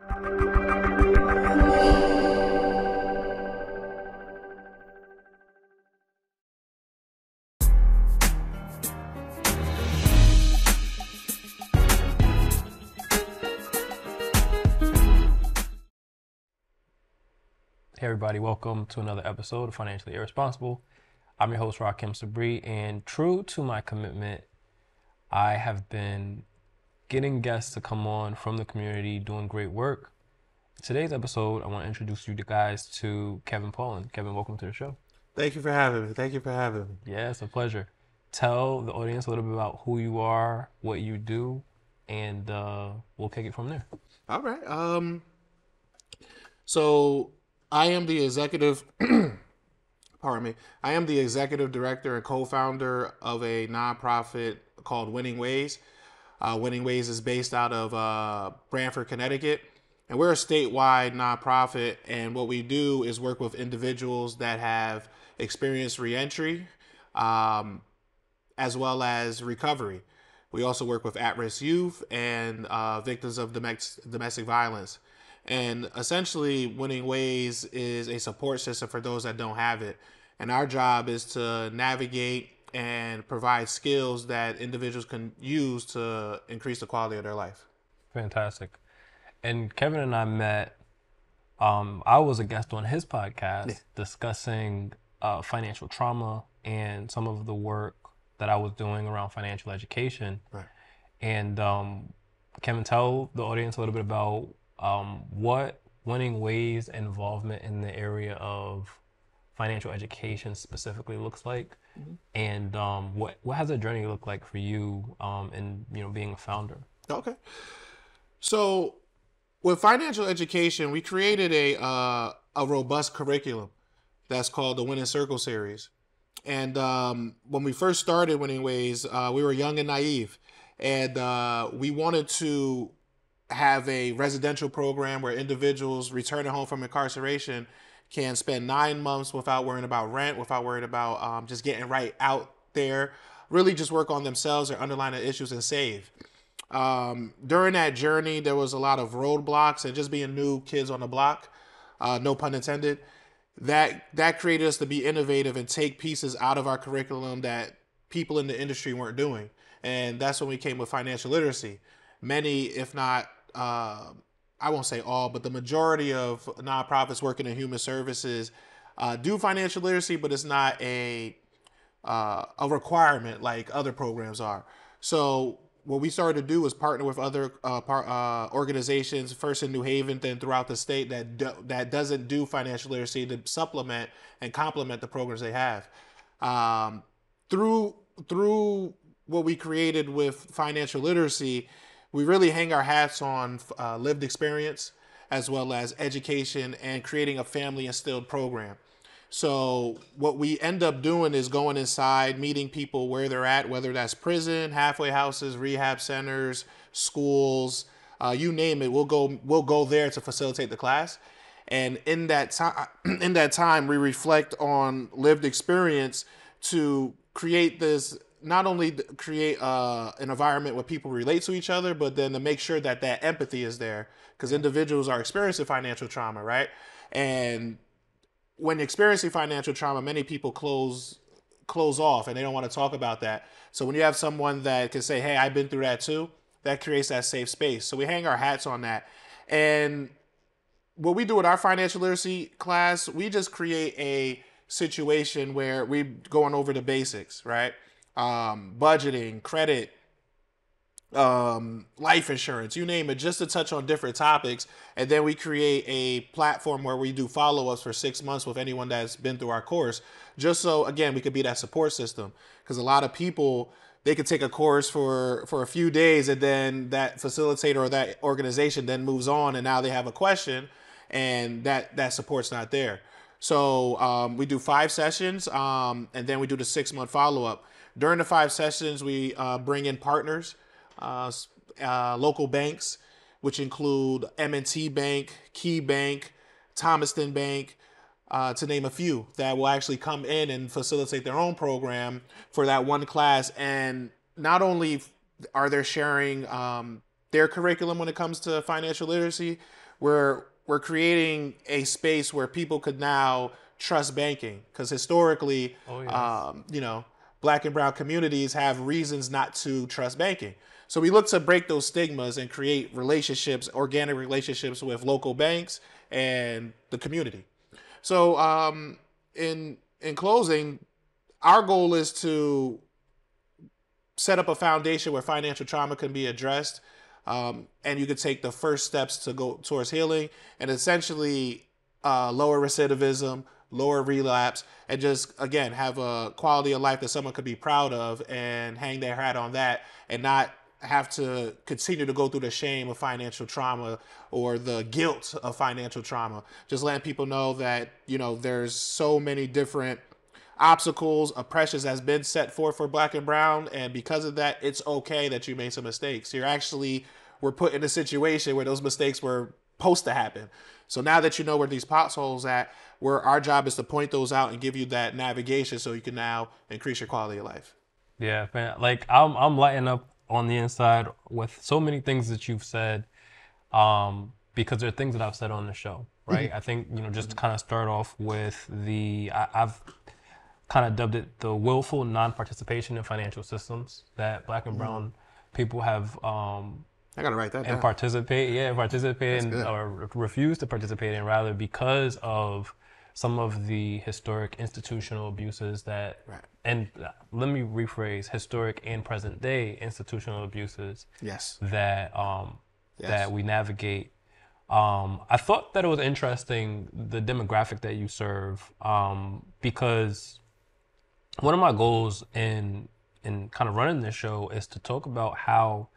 Hey everybody, welcome to another episode of Financially Irresponsible. I'm your host Rahkim Sabree, and true to my commitment, I have been getting guests to come on from the community doing great work. Today's episode, I want to introduce you guys to Kevin Paulin. Kevin, welcome to the show. Thank you for having me. Thank you for having me. Yeah, it's a pleasure. Tell the audience a little bit about who you are, what you do, and uh, we'll kick it from there. All right. Um. So I am the executive. pardon me. I am the executive director and co-founder of a nonprofit called Winning Ways. Uh, Winning Ways is based out of uh, Branford, Connecticut, and we're a statewide nonprofit. And what we do is work with individuals that have experienced reentry, um, as well as recovery. We also work with at-risk youth and uh, victims of domestic violence. And essentially, Winning Ways is a support system for those that don't have it. And our job is to navigate and provide skills that individuals can use to increase the quality of their life. Fantastic. And Kevin and I met. Um, I was a guest on his podcast Yeah. discussing uh, financial trauma and some of the work that I was doing around financial education. Right. And um, Kevin, tell the audience a little bit about um, what Winning Ways involvement in the area of financial education specifically looks like, and um, what what has the journey looked like for you um, in you know being a founder. Okay. So, with financial education, we created a uh, a robust curriculum that's called the Winning Circle series. And um, when we first started Winning Ways, uh, we were young and naive, and uh, we wanted to have a residential program where individuals returning home from incarceration can spend nine months without worrying about rent, without worrying about um, just getting right out there, really just work on themselves, their underlying issues, and save. Um, during that journey, there was a lot of roadblocks and just being new kids on the block, uh, no pun intended. That that created us to be innovative and take pieces out of our curriculum that people in the industry weren't doing, and that's when we came with financial literacy. Many, if not, uh, I won't say all, but the majority of nonprofits working in human services uh, do financial literacy, but it's not a uh, a requirement like other programs are. So what we started to do was partner with other uh, par- uh, organizations, first in New Haven, then throughout the state that do- that doesn't do financial literacy to supplement and complement the programs they have. Um, through through what we created with financial literacy, we really hang our hats on uh, lived experience as well as education and creating a family instilled program. So what we end up doing is going inside, meeting people where they're at, whether that's prison, halfway houses, rehab centers, schools, uh, you name it. We'll go we'll go there to facilitate the class. And in that time, in that time, we reflect on lived experience to create this. Not only create uh, an environment where people relate to each other, but then to make sure that that empathy is there, because individuals are experiencing financial trauma, right? And when experiencing financial trauma, many people close close off and they don't want to talk about that. So when you have someone that can say, "Hey, I've been through that too," that creates that safe space. So we hang our hats on that. And what we do with our financial literacy class, we just create a situation where we're going over the basics, right? Um, budgeting, credit, um, life insurance, you name it, just to touch on different topics. And then we create a platform where we do follow ups for six months with anyone that's been through our course, just so, again, we could be that support system. Because a lot of people, they could take a course for, for a few days and then that facilitator or that organization then moves on and now they have a question and that, that support's not there. So um, we do five sessions um, and then we do the six month follow up. During the five sessions, we uh, bring in partners uh, uh, local banks, which include M&T Bank, Key Bank, Thomaston Bank, uh, to name a few, that will actually come in and facilitate their own program for that one class. And not only are they sharing um, their curriculum when it comes to financial literacy, we're we're creating a space where people could now trust banking because historically, Oh, yes. um, you know, black and brown communities have reasons not to trust banking. So we look to break those stigmas and create relationships, organic relationships with local banks and the community. So um, in in closing, our goal is to set up a foundation where financial trauma can be addressed, um, and you could take the first steps to go towards healing, and essentially uh, lower recidivism, lower relapse, and just again have a quality of life that someone could be proud of and hang their hat on that, and not have to continue to go through the shame of financial trauma or the guilt of financial trauma. Just letting people know that you know there's so many different obstacles, oppressions that's been set forth for black and brown, and because of that, it's okay that you made some mistakes. You're actually were put in a situation where those mistakes were supposed to happen. So now that you know where these potholes at, where our job is to point those out and give you that navigation so you can now increase your quality of life. Yeah, man. Like I'm I'm lighting up on the inside with so many things that you've said, um, because there are things that I've said on the show, right? I think you know just to kind of start off with the I, I've kind of dubbed it the willful non-participation in financial systems that Black and Brown people have um, I gotta write that and down. participate yeah participate in or refuse to participate in rather because of some of the historic institutional abuses that Right. and uh, let me rephrase historic and present day institutional abuses yes. that um Yes. that we navigate um i thought that it was interesting the demographic that you serve um because one of my goals in in kind of running this show is to talk about how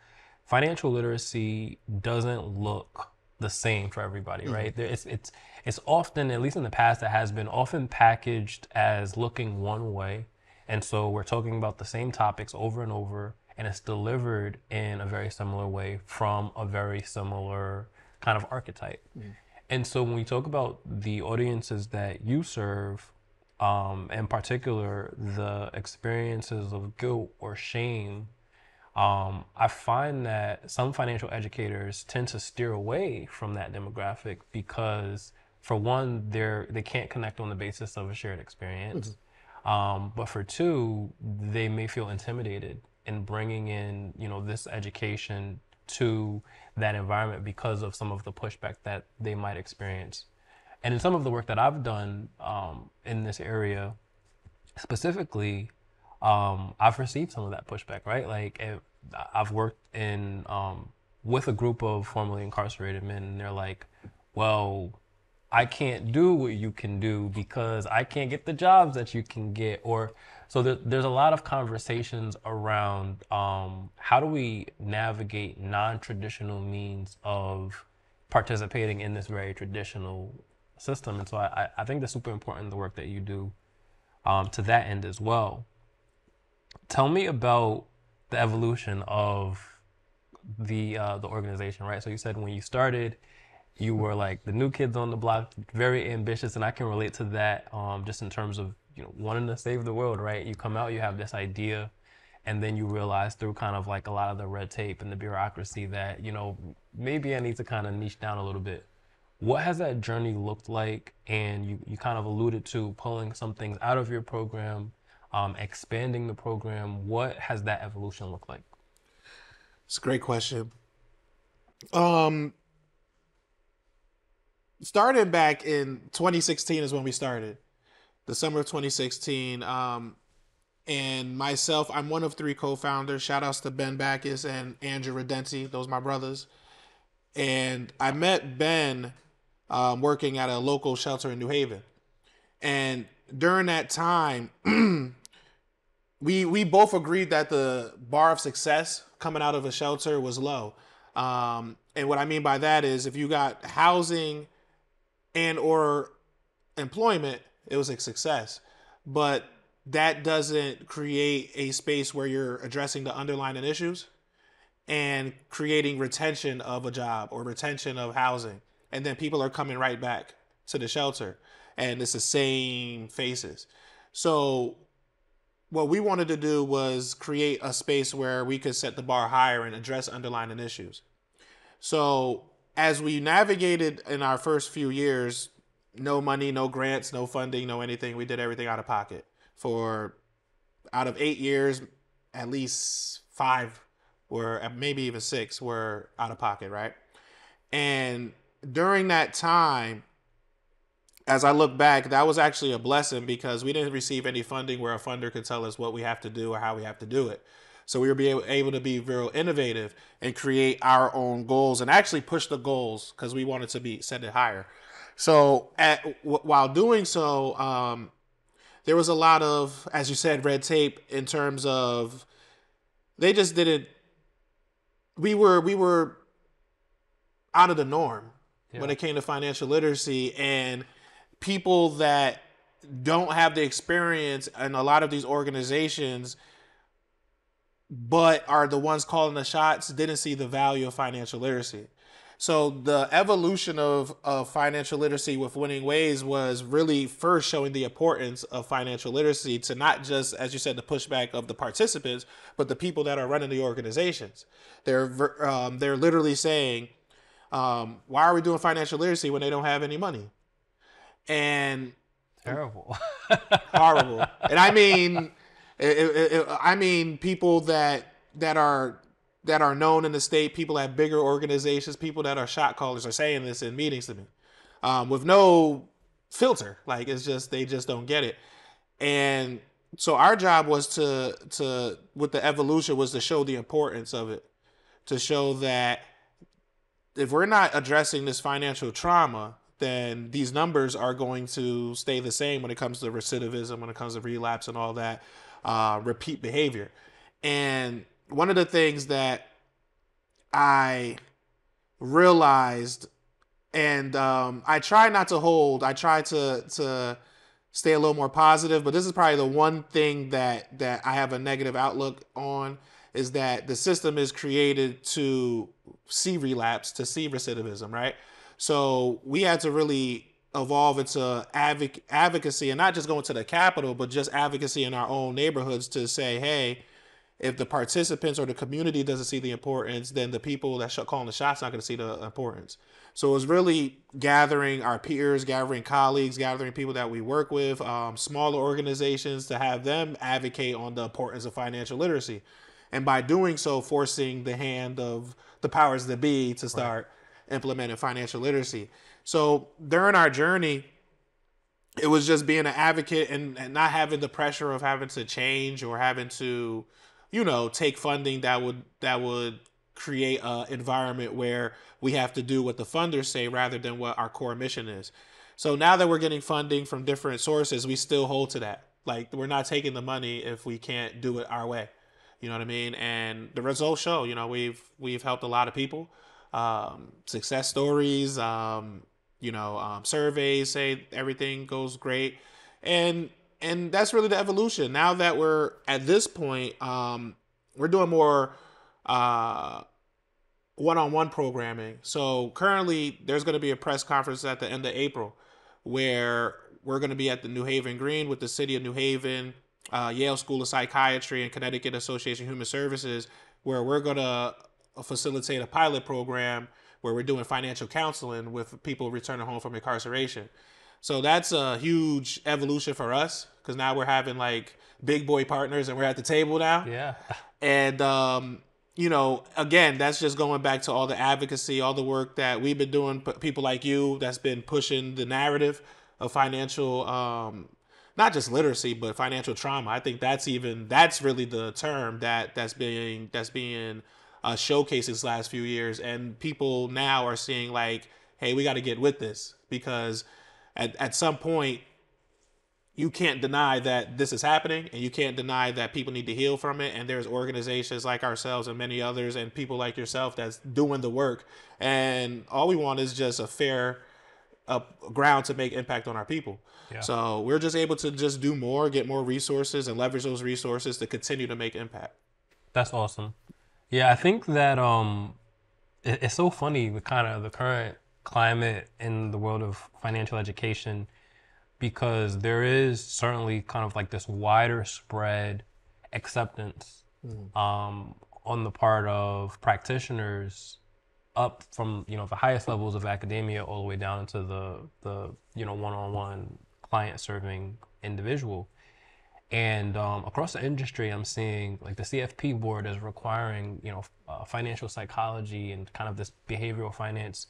financial literacy doesn't look the same for everybody, right? There, it's it's it's often, at least in the past, it has been often packaged as looking one way, and so we're talking about the same topics over and over, and it's delivered in a very similar way from a very similar kind of archetype. And so when we talk about the audiences that you serve, um, in particular, the experiences of guilt or shame, um, I find that some financial educators tend to steer away from that demographic because, for one, they're they can't connect on the basis of a shared experience, um, but for two, they may feel intimidated in bringing in you know this education to that environment because of some of the pushback that they might experience. And in some of the work that I've done um, in this area, specifically, um, I've received some of that pushback, right? Like eh, I've worked in um, with a group of formerly incarcerated men, and they're like, "Well, I can't do what you can do because I can't get the jobs that you can get," or so there, there's a lot of conversations around um, how do we navigate non-traditional means of participating in this very traditional system, and so I, I think that's super important the work that you do um, to that end as well. Tell me about the evolution of the uh, the organization, right? So you said when you started, you were like the new kids on the block, very ambitious, and I can relate to that um, just in terms of you know wanting to save the world, right? You come out, you have this idea, and then you realize through kind of like a lot of the red tape and the bureaucracy that you know maybe I need to kind of niche down a little bit. What has that journey looked like? And you, you kind of alluded to pulling some things out of your program, um, expanding the program. What has that evolution looked like? It's a great question. Um, starting back in 2016 is when we started, the summer of 2016. Um, and myself, I'm one of three co-founders. Shout outs to Ben Backus and Andrew Redenti. Those my brothers. And I met Ben um, working at a local shelter in New Haven. And during that time, we we both agreed that the bar of success coming out of a shelter was low. Um, and what I mean by that is if you got housing and or employment, it was a success. But that doesn't create a space where you're addressing the underlying issues and creating retention of a job or retention of housing. And then people are coming right back to the shelter and it's the same faces. So what we wanted to do was create a space where we could set the bar higher and address underlying issues. So as we navigated in our first few years, no money, no grants, no funding, no anything. We did everything out of pocket. For out of eight years, at least five were, uh, maybe even six were out of pocket, right? And during that time, as I look back, that was actually a blessing because we didn't receive any funding where a funder could tell us what we have to do or how we have to do it. So we were be able, able to be real innovative and create our own goals and actually push the goals because we wanted to be set it higher. So at, w- while doing so, um, there was a lot of, as you said, red tape in terms of they just didn't. We were we were out of the norm yeah. when it came to financial literacy and people that don't have the experience in a lot of these organizations but are the ones calling the shots didn't see the value of financial literacy so the evolution of, of financial literacy with winning ways was really first showing the importance of financial literacy to not just, as you said, the pushback of the participants, but the people that are running the organizations. They're um, they're literally saying, um, "Why are we doing financial literacy when they don't have any money?" And terrible, horrible. And I mean, it, it, it, I mean people that that are that are known in the state, people at bigger organizations, people that are shot callers are saying this in meetings to me um, with no filter. Like it's just they just don't get it. And so our job was to to with the evolution was to show the importance of it, to show that if we're not addressing this financial trauma, then these numbers are going to stay the same when it comes to recidivism, when it comes to relapse and all that uh, repeat behavior. And one of the things that I realized, and um, I try not to hold. I try to to stay a little more positive, but this is probably the one thing that that I have a negative outlook on is that the system is created to see relapse, to see recidivism, right? So we had to really evolve into advoc- advocacy and not just going to the capital, but just advocacy in our own neighborhoods to say, hey, if the participants or the community doesn't see the importance, then the people that calling the shots not going to see the importance. So it was really gathering our peers, gathering colleagues, gathering people that we work with, um, smaller organizations to have them advocate on the importance of financial literacy. And by doing so, forcing the hand of the powers that be to start right. Implementing financial literacy. So during our journey, it was just being an advocate and, and not having the pressure of having to change or having to you know, take funding that would that would create an environment where we have to do what the funders say rather than what our core mission is. So now that we're getting funding from different sources, we still hold to that. Like we're not taking the money if we can't do it our way. You know what I mean? And the results show. You know, we've we've helped a lot of people. Um, success stories. Um, you know, um, surveys say everything goes great, and and that's really the evolution. Now that we're at this point, um, we're doing more uh, one-on-one programming. So currently, there's going to be a press conference at the end of April where we're going to be at the New Haven Green with the City of New Haven, uh, Yale School of Psychiatry, and Connecticut Association of Human Services, where we're going to facilitate a pilot program where we're doing financial counseling with people returning home from incarceration. So that's a huge evolution for us because now we're having like big boy partners and we're at the table now. Yeah. And um, you know, again, that's just going back to all the advocacy, all the work that we've been doing. People like you that's been pushing the narrative of financial, um, not just literacy, but financial trauma. I think that's even that's really the term that that's being that's being uh, showcased these last few years, and people now are seeing like, hey, we got to get with this because at, at some point you can't deny that this is happening and you can't deny that people need to heal from it and there's organizations like ourselves and many others and people like yourself that's doing the work. And all we want is just a fair ground to make impact on our people. Yeah. so we're just able to just do more get more resources and leverage those resources to continue to make impact. That's awesome yeah i think that um it, it's so funny with kind of the current climate in the world of financial education because there is certainly kind of like this wider spread acceptance mm. um, on the part of practitioners up from you know the highest levels of academia all the way down into the the you know one-on-one client serving individual and um, across the industry i'm seeing like the cfp board is requiring you know uh, financial psychology and kind of this behavioral finance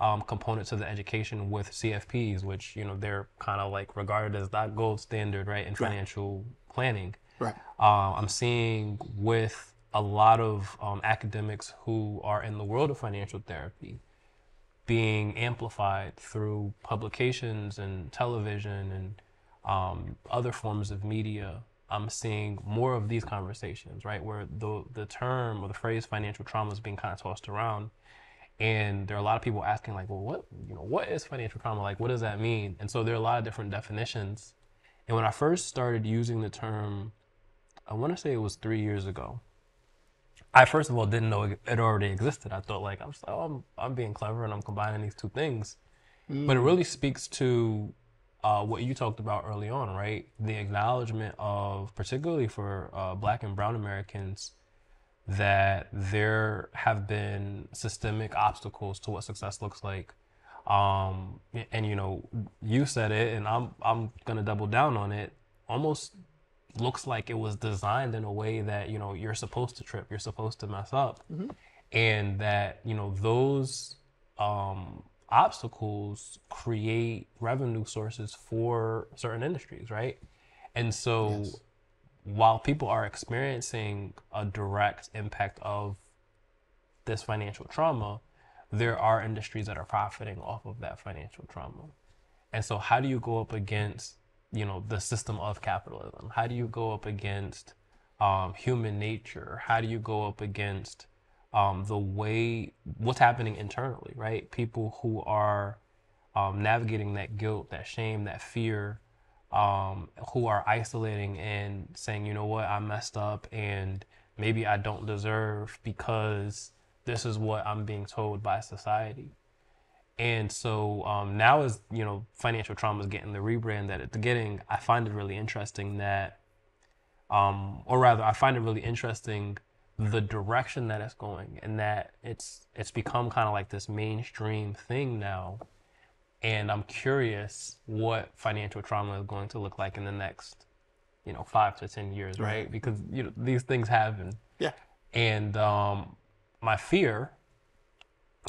um, component to the education with cfps which you know they're kind of like regarded as that gold standard right in financial planning Right. uh, i'm seeing with a lot of um, academics who are in the world of financial therapy being amplified through publications and television and um, other forms of media. I'm seeing more of these conversations, right, where the the term or the phrase financial trauma is being kind of tossed around, and there are a lot of people asking like, well, what you know, what is financial trauma? Like, what does that mean? And so there are a lot of different definitions. And when I first started using the term, I want to say it was three years ago. I first of all didn't know it already existed. I thought like I'm just, oh, I'm I'm being clever and I'm combining these two things, but it really speaks to uh, what you talked about early on, right? The acknowledgement of particularly for uh, Black and Brown Americans that there have been systemic obstacles to what success looks like. Um, and you know, you said it, and I'm I'm gonna double down on it. Almost looks like it was designed in a way that you know you're supposed to trip, you're supposed to mess up, and that you know those um, obstacles create revenue sources for certain industries, right? And so while people are experiencing a direct impact of this financial trauma, there are industries that are profiting off of that financial trauma. And so how do you go up against, you know, the system of capitalism? How do you go up against um, human nature? How do you go up against um, the way what's happening internally, right? People who are um, navigating that guilt, that shame, that fear, um, who are isolating and saying, you know what, I messed up and maybe I don't deserve because this is what I'm being told by society. And so um, now, as you know, financial trauma is getting the rebrand that it's getting. I find it really interesting that, um, or rather, I find it really interesting the direction that it's going, and that it's it's become kind of like this mainstream thing now. And I'm curious what financial trauma is going to look like in the next, you know, five to ten years, right? Because you know these things happen. Yeah. And um, my fear,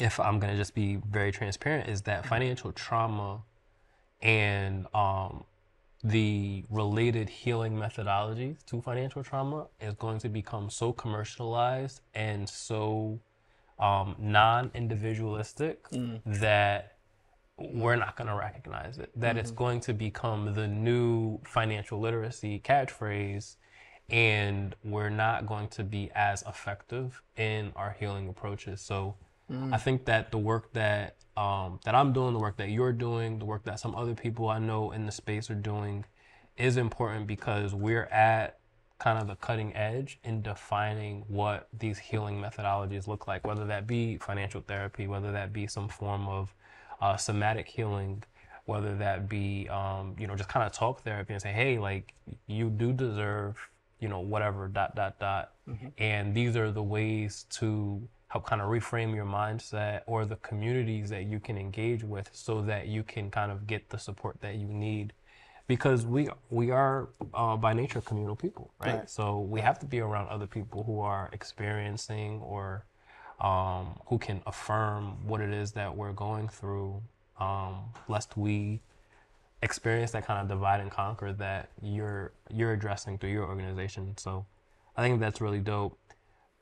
if I'm going to just be very transparent, is that financial trauma and um, the related healing methodologies to financial trauma is going to become so commercialized and so um, non individualistic that we're not going to recognize it. That it's going to become the new financial literacy catchphrase and we're not going to be as effective in our healing approaches. So I think that the work that um, that I'm doing, the work that you're doing, the work that some other people I know in the space are doing, is important because we're at kind of the cutting edge in defining what these healing methodologies look like, whether that be financial therapy, whether that be some form of uh, somatic healing, whether that be um, you know just kind of talk therapy and say, hey, like you do deserve you know whatever dot dot dot, and these are the ways to help kind of reframe your mindset or the communities that you can engage with so that you can kind of get the support that you need because we we are uh, by nature communal people right? Right. so we have to be around other people who are experiencing or um, who can affirm what it is that we're going through um, lest we experience that kind of divide and conquer that you're you're addressing through your organization so i think that's really dope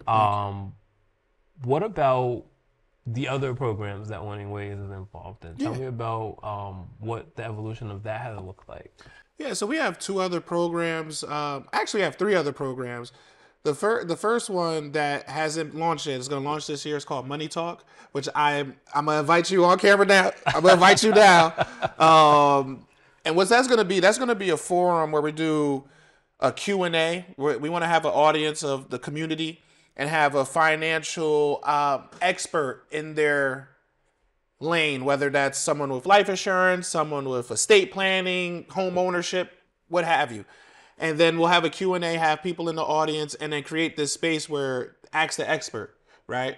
um, what about the other programs that Winning Ways is involved in? Tell Yeah. me about um, what the evolution of that has looked like. Yeah, so we have two other programs. Um, actually, we have three other programs. The first, the first one that hasn't launched yet is going to launch this year. It's called Money Talk, which I'm I'm gonna invite you on camera now. I'm gonna invite you now. Um, and what that's going to be? That's going to be a forum where we do a Q and A. where We want to have an audience of the community and have a financial uh, expert in their lane, whether that's someone with life insurance, someone with estate planning, home ownership, what have you. And then we'll have a Q&A, have people in the audience, and then create this space where ask the expert, right?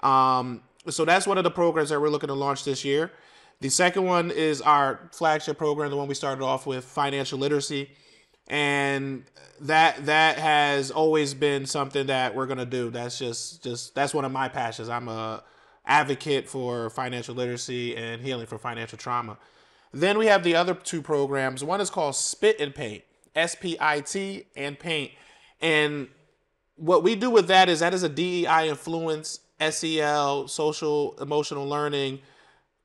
Um, so that's one of the programs that we're looking to launch this year. The second one is our flagship program, the one we started off with, financial literacy, and that that has always been something that we're gonna do. That's just just that's one of my passions. I'm a advocate for financial literacy and healing from financial trauma. Then we have the other two programs. One is called Spit and Paint, S P I T and Paint, and what we do with that is that is a DEI influence SEL, social emotional learning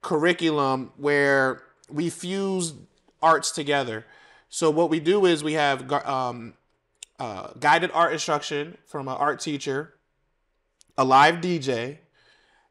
curriculum where we fuse arts together. So what we do is we have um, uh, guided art instruction from an art teacher, a live DJ,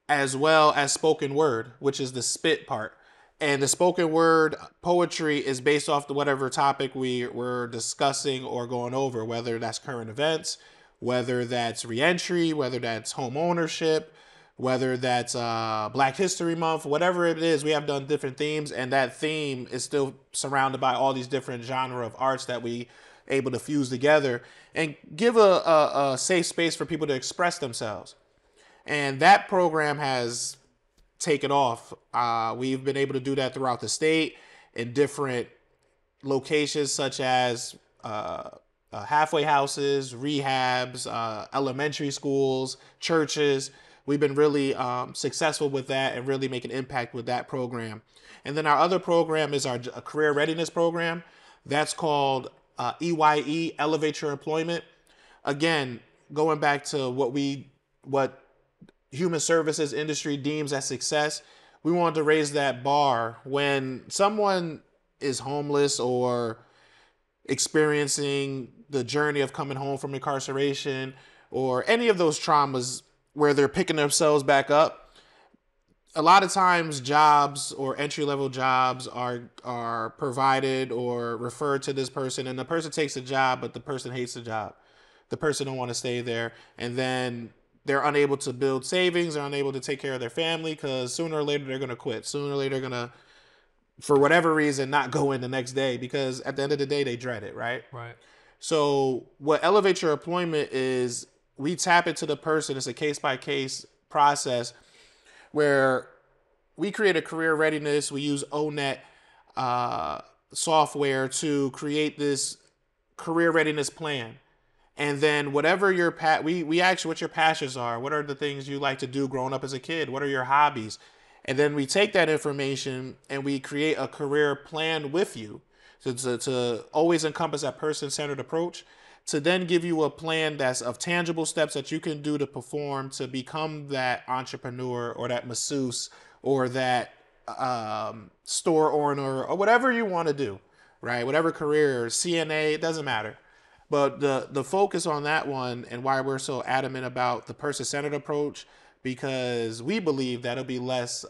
as well as spoken word, which is the spit part. And the spoken word poetry is based off the whatever topic we were discussing or going over, whether that's current events, whether that's reentry, whether that's home ownership, whether that's uh, Black History Month, whatever it is, we have done different themes, and that theme is still surrounded by all these different genre of arts that we able to fuse together and give a, a, a safe space for people to express themselves. And that program has taken off. Uh, we've been able to do that throughout the state in different locations, such as uh, uh, halfway houses, rehabs, uh, elementary schools, churches we've been really um, successful with that and really make an impact with that program. And then our other program is our career readiness program. That's called uh, EYE, Elevate Your Employment. Again, going back to what we, what human services industry deems as success, we wanted to raise that bar when someone is homeless or experiencing the journey of coming home from incarceration or any of those traumas where they're picking themselves back up. A lot of times, jobs or entry level jobs are are provided or referred to this person, and the person takes the job, but the person hates the job. The person don't want to stay there, and then they're unable to build savings. They're unable to take care of their family because sooner or later they're gonna quit. Sooner or later they're gonna, for whatever reason, not go in the next day because at the end of the day they dread it, right? Right. So what elevates your employment is we tap into the person. It's a case by case process where we create a career readiness. We use ONET uh, software to create this career readiness plan. And then whatever your pat, we we ask you what your passions are. What are the things you like to do growing up as a kid? What are your hobbies? And then we take that information and we create a career plan with you to, to, to always encompass that person centered approach to then give you a plan that's of tangible steps that you can do to perform to become that entrepreneur or that masseuse or that um, store owner or whatever you want to do, right? Whatever career, CNA, it doesn't matter. But the the focus on that one and why we're so adamant about the person centered approach because we believe that'll be less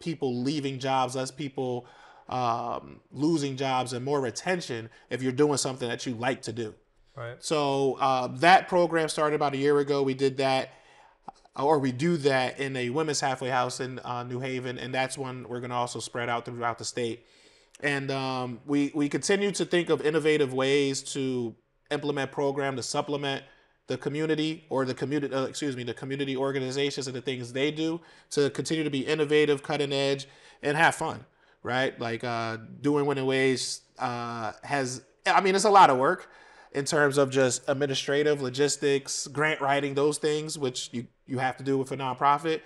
people leaving jobs, less people um, losing jobs, and more retention if you're doing something that you like to do. Right. So uh, that program started about a year ago. We did that, or we do that in a women's halfway house in uh, New Haven, and that's one we're going to also spread out throughout the state. And um, we we continue to think of innovative ways to implement program to supplement the community or the community uh, excuse me the community organizations and the things they do to continue to be innovative cutting edge and have fun right like uh, doing winning ways uh, has i mean it's a lot of work in terms of just administrative, logistics, grant writing, those things, which you, you have to do with a nonprofit.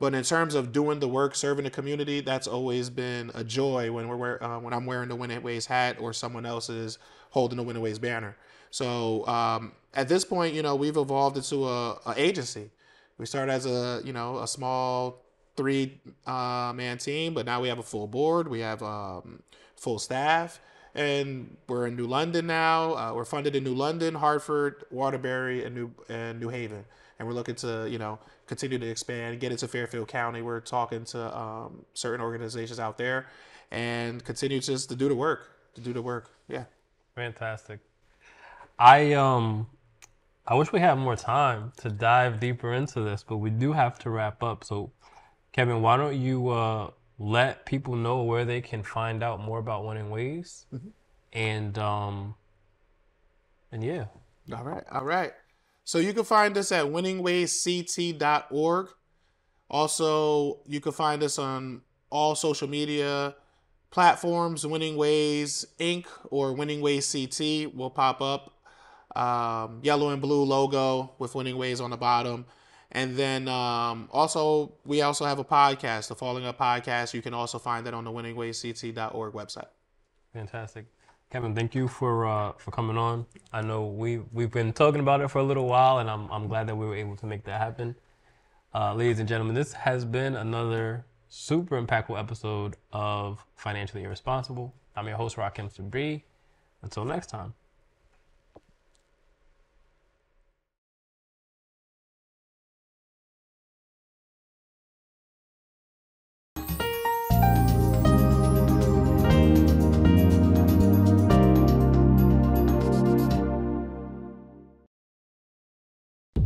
But in terms of doing the work, serving the community, that's always been a joy when we're uh, when I'm wearing the Winning Ways hat or someone else is holding the Winning Ways banner. So um, at this point, you know, we've evolved into a, a, agency. We started as a you know a small three uh, man team, but now we have a full board. We have um, full staff and we're in New London now. Uh, we're funded in New London, Hartford, Waterbury, and New and New Haven, and we're looking to you know continue to expand, get into Fairfield County. We're talking to um, certain organizations out there, and continue just to do the work, to do the work. Yeah. Fantastic. I um I wish we had more time to dive deeper into this, but we do have to wrap up. So, Kevin, why don't you uh, let people know where they can find out more about winning ways mm-hmm. and um and yeah all right all right so you can find us at winningwaysct.org Also, you can find us on all social media platforms. Winning Ways Inc. or Winning Ways CT will pop up. Um, yellow and blue logo with Winning Ways on the bottom. And then um, also, we also have a podcast, the Falling Up Podcast. You can also find that on the winningwaysct.org website. Fantastic. Kevin, thank you for uh, for coming on. I know we we've been talking about it for a little while, and I'm I'm glad that we were able to make that happen. Uh, ladies and gentlemen, this has been another super impactful episode of Financially Irresponsible. I'm your host, Rahkim Sabree. Until next time.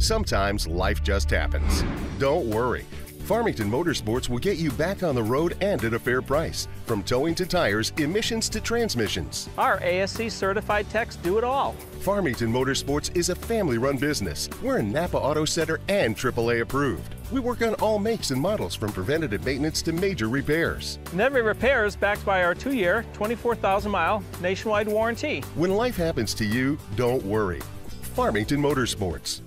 Sometimes life just happens. Don't worry. Farmington Motorsports will get you back on the road and at a fair price. From towing to tires, emissions to transmissions. Our ASC certified techs do it all. Farmington Motorsports is a family run business. We're a Napa Auto Center and AAA approved. We work on all makes and models from preventative maintenance to major repairs. And every repair is backed by our two year, 24,000 mile nationwide warranty. When life happens to you, don't worry. Farmington Motorsports.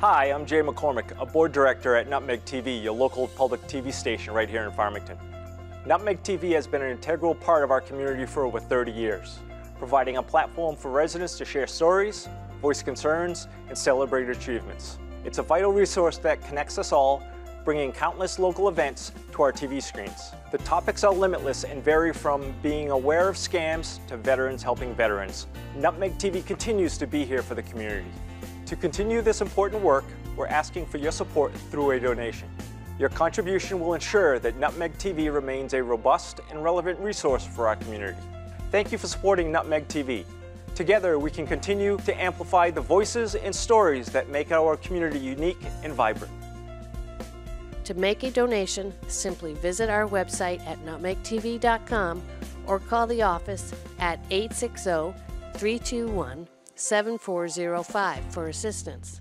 Hi, I'm Jay McCormick, a board director at Nutmeg TV, your local public TV station right here in Farmington. Nutmeg TV has been an integral part of our community for over 30 years, providing a platform for residents to share stories, voice concerns, and celebrate achievements. It's a vital resource that connects us all, bringing countless local events to our TV screens. The topics are limitless and vary from being aware of scams to veterans helping veterans. Nutmeg TV continues to be here for the community. To continue this important work, we're asking for your support through a donation. Your contribution will ensure that Nutmeg TV remains a robust and relevant resource for our community. Thank you for supporting Nutmeg TV. Together, we can continue to amplify the voices and stories that make our community unique and vibrant. To make a donation, simply visit our website at nutmegtv.com or call the office at 860 321 7405 for assistance.